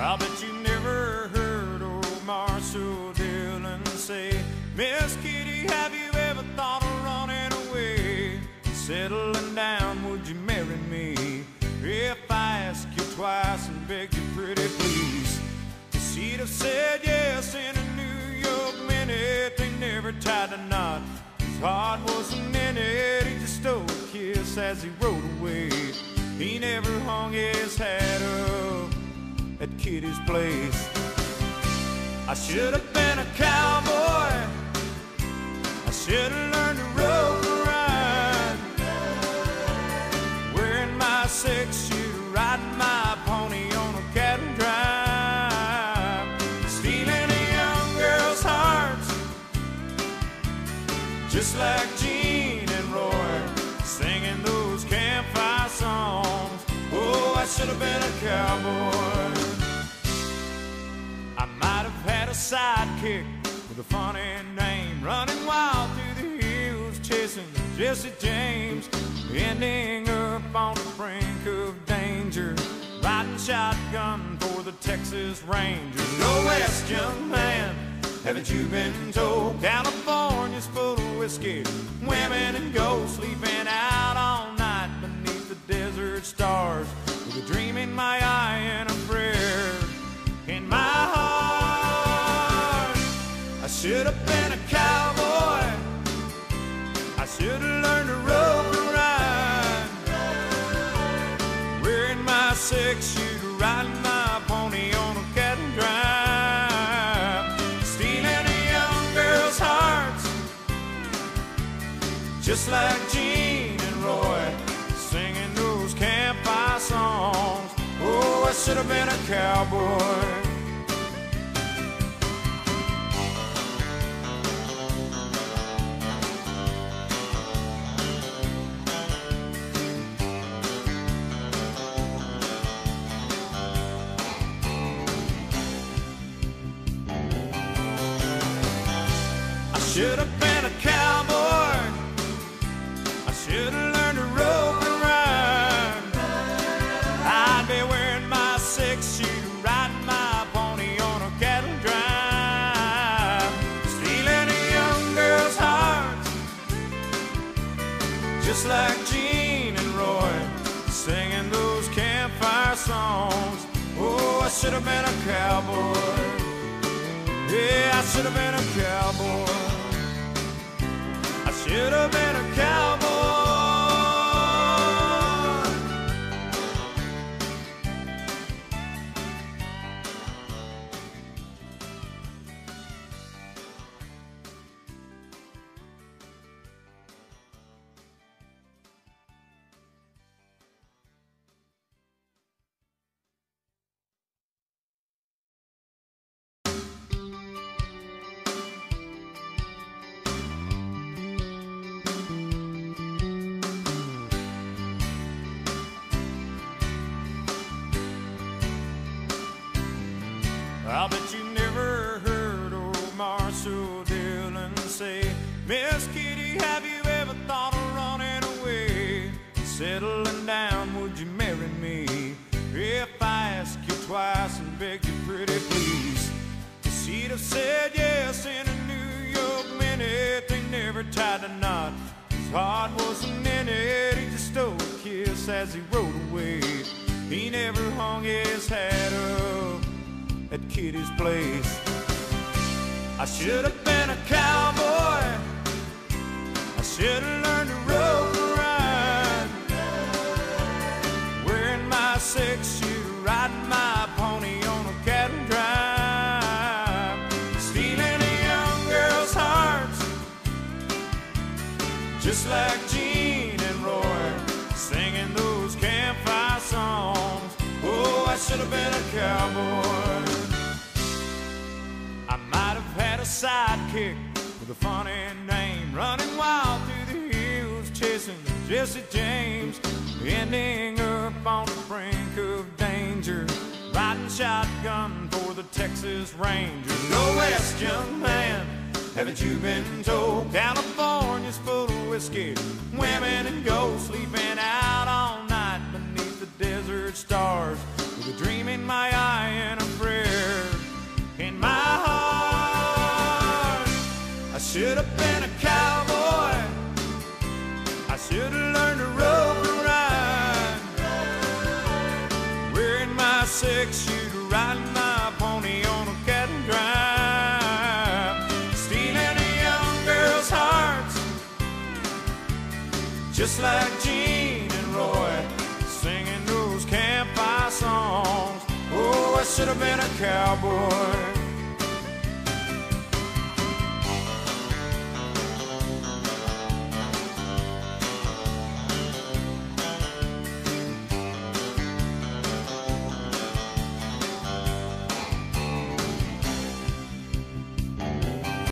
I'll bet you never heard old Marshall Dillon say, Miss Kitty, have you ever thought of running away? Settling down, would you marry me? If I ask you twice and beg you pretty please, she'd have said yes in a New York minute. They never tied a knot. His heart wasn't in it. He just stole a kiss as he rode away. He never hung his hat Kitty's place. I should have been a cowboy. I should have learned to rope ride. Wearing my six shooter, riding my pony on a cattle drive. Stealing a young girl's hearts, just like Gene and Roy, singing those campfire songs. Oh, I should have been a cowboy. Sidekick with a funny name, running wild through the hills, chasing Jesse James, ending up on the brink of danger, riding shotgun for the Texas Rangers. No west, young man, haven't you been told? California's full of whiskey, women and ghosts, sleeping out all night beneath the desert stars, with a dream in my eye should have been a cowboy. I should have learned to rope and ride. Wearing my six shooter, riding my pony on a cattle drive. Stealing a young girl's hearts, just like Gene and Roy, singing those campfire songs. Oh, I should have been a cowboy. Should have been a cowboy. I should have learned to rope and ride. I'd be wearing my six shooter, riding my pony on a cattle drive, stealing a young girl's heart, just like Gene and Roy, singing those campfire songs. Oh, I should have been a cowboy. Yeah, I should have been a cowboy. Should have been Bet you never heard old Marshall Dillon say, Miss Kitty, have you ever thought of running away? Settling down, would you marry me? If I ask you twice and beg you pretty please, she'd have said yes in a New York minute. They never tied a knot. His heart wasn't in it. He just stole a kiss as he rode away. He never hung his hat up Kitty's place. I should have been a cowboy. I should have learned to rope ride. Wearing my six shooter, riding my pony on a cattle drive. Stealing a young girl's hearts, just like Gene and Roy, singing those campfire songs. Oh, I should have been a cowboy. Sidekick with a funny name, running wild through the hills, chasing Jesse James, ending up on the brink of danger, riding shotgun for the Texas Rangers. Go west, young man, haven't you been told? California's full of whiskey, women and ghosts, sleeping out all night beneath the desert stars, with a dream in my eye should have been a cowboy. I should have learned to rope and ride. Wearing my six shooter, riding my pony on a cat and drive. Stealing a young girl's hearts, just like Gene and Roy. Singing those campfire songs. Oh, I should have been a cowboy.